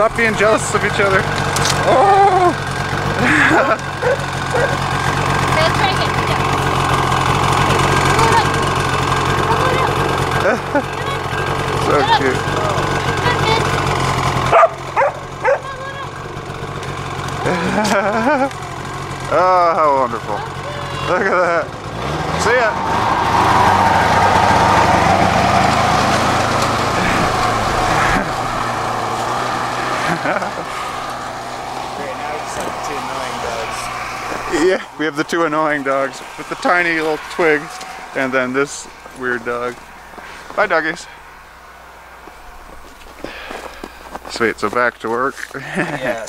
Stop being jealous of each other. Oh! Let's try again. so cute. Oh, how wonderful. Look at that. See ya. Great, now we just have the two annoying dogs. Yeah, we have the two annoying dogs with the tiny little twig, and then this weird dog. Bye, doggies. Sweet, so back to work. Yeah.